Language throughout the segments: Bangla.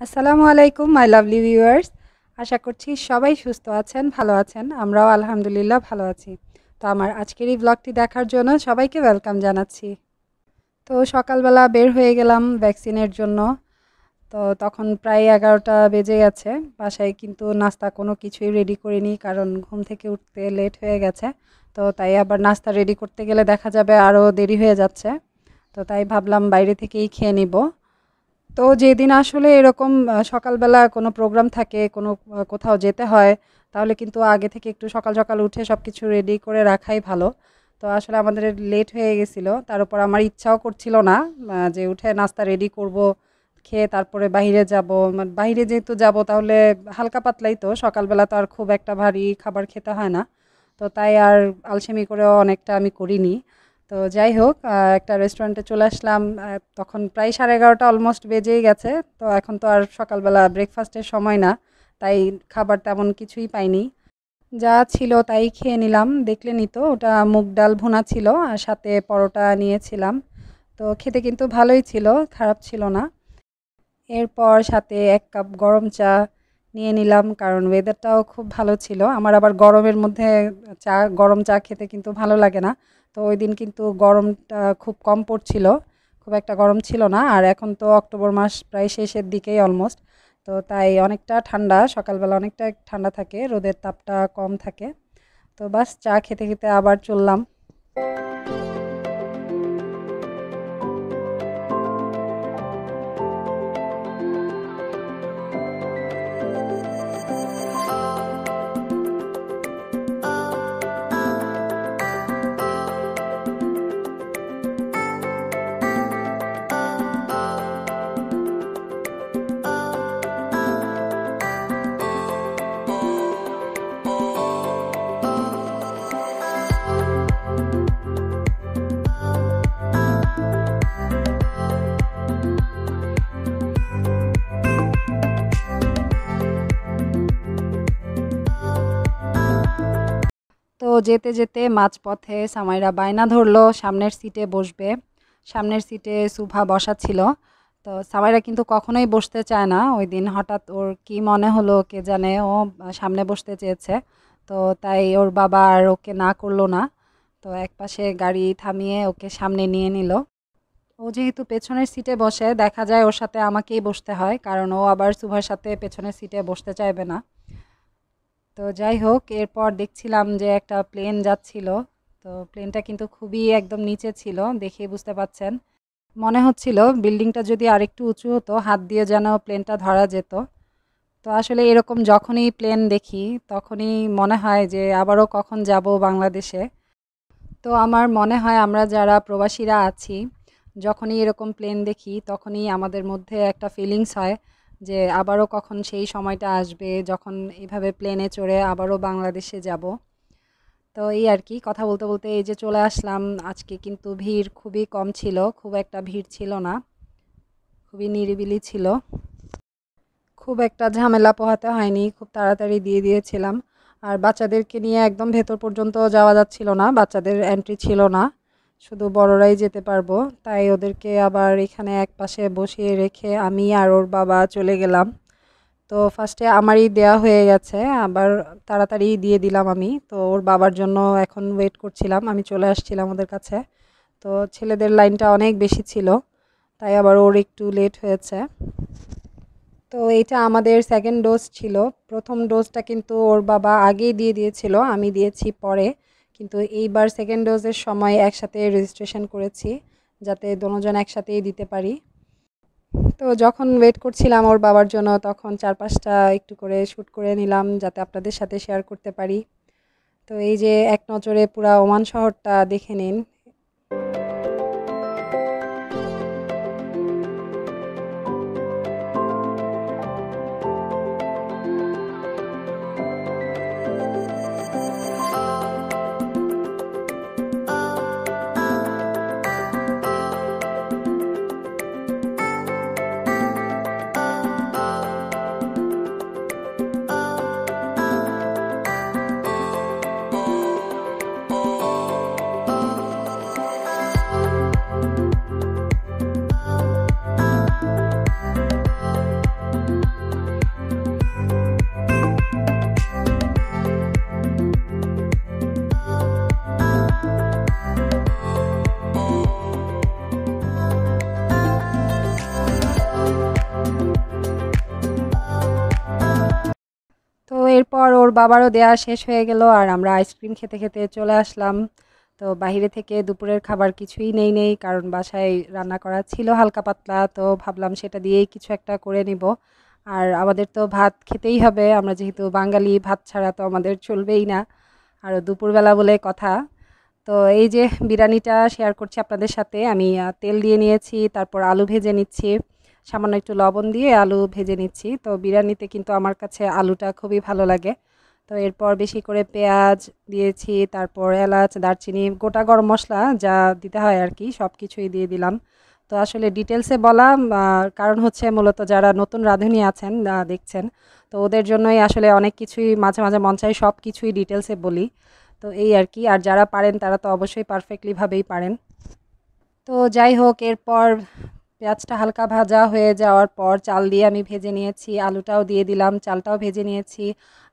আসসালামু আলাইকুম মাই লাভলি ভিউয়ার্স আশা করছি সবাই সুস্থ আছেন, ভালো আছেন। আমরাও আলহামদুলিল্লাহ ভালো আছি। তো আমার আজকের এই ব্লগটি দেখার জন্য সবাইকে ওয়েলকাম জানাচ্ছি। তো সকালবেলা বের হয়ে গেলাম ভ্যাকসিনের জন্য। তো তখন প্রায় এগারোটা বেজে গেছে। বাসায় কিন্তু নাস্তা কোনো কিছুই রেডি করিনি, কারণ ঘুম থেকে উঠতে লেট হয়ে গেছে। তো তাই আবার নাস্তা রেডি করতে গেলে দেখা যাবে আরও দেরি হয়ে যাচ্ছে। তো তাই ভাবলাম বাইরে থেকেই খেয়ে নিব। তো যেদিন আসলে এরকম সকালবেলা কোনো প্রোগ্রাম থাকে, কোনো কোথাও যেতে হয়, তাহলে কিন্তু আগে থেকে একটু সকাল সকাল উঠে সব কিছু রেডি করে রাখাই ভালো। তো আসলে আমাদের লেট হয়ে গেছিল, তার উপর আমার ইচ্ছাও করছিল না যে উঠে নাস্তা রেডি করব, খেয়ে তারপরে বাহিরে যাব। মানে বাহিরে যেহেতু যাব, তাহলে হালকা পাতলাই তো, সকালবেলা তো আর খুব একটা ভারী খাবার খেতে হয় না। তো তাই আর আলসেমি করেও অনেকটা আমি করিনি। তো যাই হোক একটা রেস্টুরেন্টে চলে আসলাম তখন প্রায় সাড়ে এগারোটা অলমোস্ট বেজেই গেছে, তো এখন তো আর সকালবেলা ব্রেকফাস্টের সময় না, তাই খাবার তেমন কিছুই পাইনি। যা ছিল তাই খেয়ে নিলাম দেখলেনি তো, ওটা মুগ ডাল ভুনা ছিল আর সাথে পরোটা নিয়েছিলাম। তো খেতে কিন্তু ভালোই ছিল, খারাপ ছিল না। এরপর সাথে এক কাপ গরম চা নিয়ে নিলাম, কারণ ওয়েদারটাও খুব ভালো ছিল। আমার আবার গরমের মধ্যে চা, গরম চা খেতে কিন্তু ভালো লাগে না। তো ওই দিন কিন্তু গরমটা খুব কম পড়ছিল, খুব একটা গরম ছিল না। আর এখন তো অক্টোবর মাস প্রায় শেষের দিকেই অলমোস্ট তো তাই অনেকটা ঠান্ডা, সকালবেলা অনেকটা ঠান্ডা থাকে, রোদের তাপটা কম থাকে। তো বাস চা খেতে খেতে আবার চললাম। যেতে যেতে মাঝপথে সামাইরা বায়না ধরলো, সামনের সিটে বসবে। সামনের সিটে সুভা বসা ছিল। তো সামাইরা কিন্তু কখনোই বসতে চায় না। ওই দিন হঠাৎ ওর কি মনে হলো কে জানে, ও সামনে বসতে চেয়েছে। তো তাই ওর বাবা আর ওকে না করল না। তো এক পাশে গাড়ি থামিয়ে ওকে সামনে নিয়ে নিল। ও যেহেতু পেছনের সিটে বসে, দেখা যায় ওর সাথে আমাকেই বসতে হয়। কারণ ও আবার সুভার সাথে পেছনের সিটে বসতে চাইবে না। তো যাই হোক, এরপর দেখছিলাম যে একটা প্লেন যাচ্ছিল। তো প্লেনটা কিন্তু খুবই একদম নিচে ছিল দেখে বুঝতে পাচ্ছেন। মনে হচ্ছিল বিল্ডিংটা যদি আরেকটু উঁচু হতো, হাত দিয়ে যেন প্লেনটা ধরা যেত। তো আসলে এরকম যখনই প্লেন দেখি, তখনই মনে হয় যে আবারও কখন যাব বাংলাদেশে। তো আমার মনে হয় আমরা যারা প্রবাসীরা আছি, যখনই এরকম প্লেন দেখি, তখনই আমাদের মধ্যে একটা ফিলিংস হয়। যে আবারও কখন সেই সময়টা আসবে, যখন এইভাবে প্লেনে চড়ে আবারও বাংলাদেশে যাব। তো এই আর কি, কথা বলতে বলতে এই যে চলে আসলাম, আজকে কিন্তু ভিড় খুবই কম ছিল, খুব একটা ভিড় ছিল না, খুবই নিরিবিলি ছিল। খুব একটা ঝামেলা পোহাতে হয়নি, খুব তাড়াতাড়ি দিয়ে দিয়েছিলাম। আর বাচ্চাদেরকে নিয়ে একদম ভেতর পর্যন্ত যাওয়া যাচ্ছিল না, বাচ্চাদের এন্ট্রি ছিল না। শুধু বড়রাই যেতে পারব, তাই ওদেরকে আবার এখানে এক পাশে বসিয়ে রেখে আমি আর ওর বাবা চলে গেলাম। তো ফার্স্টে আমারই দেয়া হয়ে গেছে, আবার তাড়াতাড়ি দিয়ে দিলাম আমি। তো ওর বাবার জন্য এখন ওয়েট করছিলাম, আমি চলে আসছিলাম ওদের কাছে। তো ছেলেদের লাইনটা অনেক বেশি ছিল, তাই আবার ওর একটু লেট হয়েছে। তো এটা আমাদের সেকেন্ড ডোজ ছিল। প্রথম ডোজটা কিন্তু ওর বাবা আগেই দিয়ে দিয়েছিল, আমি দিয়েছি পরে। কিন্তু এইবার সেকেন্ড ডোজের সময় একসাথে রেজিস্ট্রেশন করেছি, যাতে দুজন একসাথেই দিতে পারি। তো যখন ওয়েট করছিলাম ওর বাবার জন্য, তখন চার পাঁচটা একটু করে শ্যুট করে নিলাম, যাতে আপনাদের সাথে শেয়ার করতে পারি। তো এই যে এক নজরে পুরা ওমান শহরটা দেখে নিন ওর বাবারও দেয়া শেষ হয়ে গেল আর আমরা আইসক্রিম খেতে খেতে চলে আসলাম। তো বাইরে থেকে দুপুরের খাবার কিছুই নেই নেই, কারণ বাসায় রান্না করা ছিল হালকা পাতলা, তো ভাবলাম সেটা দিয়েই কিছু একটা করে নিব। আর আমাদের তো ভাত খেতেই হবে, আমরা যেহেতু বাঙালি, ভাত ছাড়া তো আমাদের চলবেই না। আর দুপুরবেলা বলে কথা। তো এই যে বিরিয়ানিটা শেয়ার করছি আপনাদের সাথে, আমি তেল দিয়ে নিয়েছি, তারপর আলু ভেজে নিচ্ছি। সামান্য একটু লবণ দিয়ে আলু ভেজে নিচ্ছি। তো বিরিয়ানিতে কিন্তু আমার কাছে আলুটা খুবই ভালো লাগে। তো এরপর বেশি করে পেঁয়াজ দিয়েছি, তারপর এলাচ, দারচিনি, গোটা গরম মশলা যা দিতে হয় আর কি সব কিছুই দিয়ে দিলাম। তো আসলে ডিটেলসে বলা কারণ হচ্ছে মূলত যারা নতুন রাঁধুনি আছেন দেখছেন, তো ওদের জন্যই আসলে অনেক কিছুই মাঝে মাঝে মন চাই সব কিছুই ডিটেলসে বলি। তো এই আর কি, আর যারা পারেন তারা তো অবশ্যই পারফেক্টলিভাবেই পারেন। তো যাই হোক, এরপর পেঁয়াজটা হালকা ভাজা হয়ে যাওয়ার পর চাল দিয়ে আমি ভেজে নিয়েছি, আলুটাও দিয়ে দিলাম, চালটাও ভেজে নিয়েছি।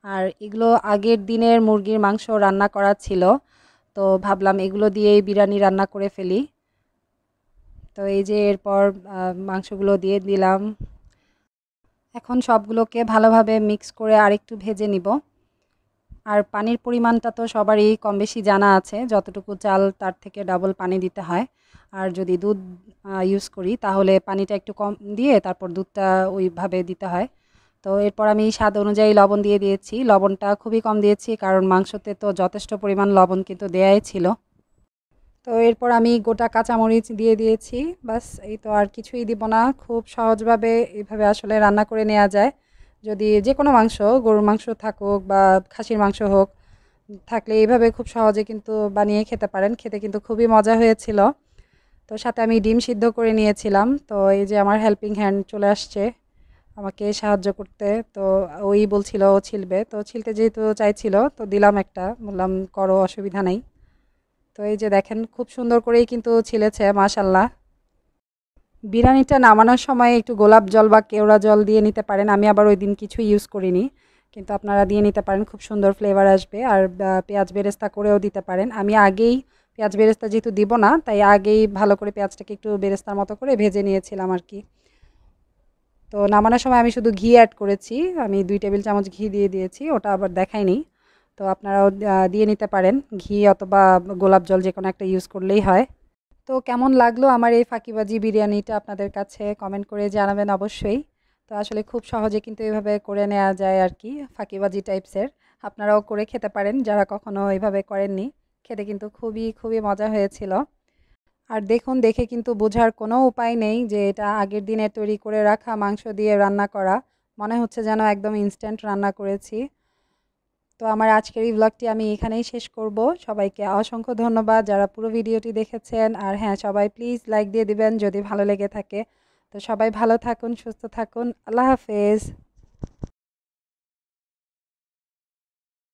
আর এগুলো আগের দিনের মুরগির মাংস রান্না করা ছিল। তো ভাবলাম এগুলো দিয়েই বিরিয়ানি রান্না করে ফেলি। তো এই যে এরপর মাংসগুলো দিয়ে দিলাম। এখন সবগুলোকে ভালোভাবে মিক্স করে আরেকটু ভেজে নিব। আর পানির পরিমাণটা তো সবারই কম বেশি জানা আছে। যতটুকু চাল, তার থেকে ডাবল পানি দিতে হয়। আর যদি দুধ ইউজ করি, তাহলে পানিটা একটু কম দিয়ে তারপর দুধটা ওইভাবে দিতে হয়। তো এরপর আমি স্বাদ অনুযায়ী লবণ দিয়ে দিয়েছি। লবণটা খুবই কম দিয়েছি, কারণ মাংসতে তো যথেষ্ট পরিমাণ লবণ কিন্তু দেয়াই ছিল। তো এরপর আমি গোটা কাঁচামরিচ দিয়ে দিয়েছি। বাস এই তো আর কিছুই দিব না। খুব সহজভাবে এইভাবে আসলে রান্না করে নেওয়া যায়। যদি যে কোনো মাংস, গরুর মাংস থাকুক বা খাসির মাংস হোক, থাকলে এইভাবে খুব সহজে কিন্তু বানিয়ে খেতে পারেন। খেতে কিন্তু খুবই মজা হয়েছিল। তো সাথে আমি ডিম সিদ্ধ করে নিয়েছিলাম। তো এই যে আমার হেল্পিং হ্যান্ড চলে আসছে। আমাকে সাহায্য করতে। তো ওই বলছিল ও ছিলবে। তো ছিলতে যেহেতু চাইছিল, তো দিলাম একটা। বললাম, করো, অসুবিধা নেই। তো এই যে দেখেন, খুব সুন্দর করেই কিন্তু ছিলেছে মাশাল্লাহ বিরিয়ানিটা নামানোর সময় একটু গোলাপ জল বা কেওড়া জল দিয়ে নিতে পারেন। আমি আবার ওই দিন কিছু ইউজ করিনি। কিন্তু আপনারা দিয়ে নিতে পারেন, খুব সুন্দর ফ্লেভার আসবে। আর পেঁয়াজ বেরেস্তা করেও দিতে পারেন। আমি আগেই পেঁয়াজ বেরেস্তা যেহেতু দিব না, তাই আগেই ভালো করে পেঁয়াজটাকে একটু বেরেস্তার মতো করে ভেজে নিয়েছিলাম আর কি। তো নামানোর সময় আমি শুধু ঘি অ্যাড করেছি। আমি দুই টেবিল চামচ ঘি দিয়ে দিয়েছি, ওটা আবার দেখাইনি। তো আপনারাও দিয়ে নিতে পারেন। ঘি অথবা গোলাপ জল যে কোনো একটা ইউজ করলেই হয়। তো কেমন লাগল আমার এই ফাঁকিবাজি বিরিয়ানিটা আপনাদের কাছে? কমেন্ট করে জানাবেন অবশ্যই। তো আসলে খুব সহজে কিন্তু এভাবে করে নেওয়া যায় আর কি, ফাঁকিবাজি টাইপসের আপনারাও করে খেতে পারেন, যারা কখনো এইভাবে করেননি। খেতে কিন্তু খুবই খুবই মজা হয়েছিল। আর দেখুন, দেখে কিন্তু বোঝার কোনো উপায় নেই যে এটা আগের দিনে তৈরি করে রাখা, মাংস দিয়ে রান্না করা। মনে হচ্ছে যেন একদম ইনস্ট্যান্ট রান্না করেছি। তো আমার আজকের এই ব্লগটি আমি এখানেই শেষ করব। সবাইকে অসংখ্য ধন্যবাদ যারা পুরো ভিডিওটি দেখেছেন। আর হ্যাঁ সবাই প্লিজ লাইক দিয়ে দিবেন যদি ভালো লেগে থাকে। তো সবাই ভালো থাকুন, সুস্থ থাকুন। আল্লাহ হাফেজ।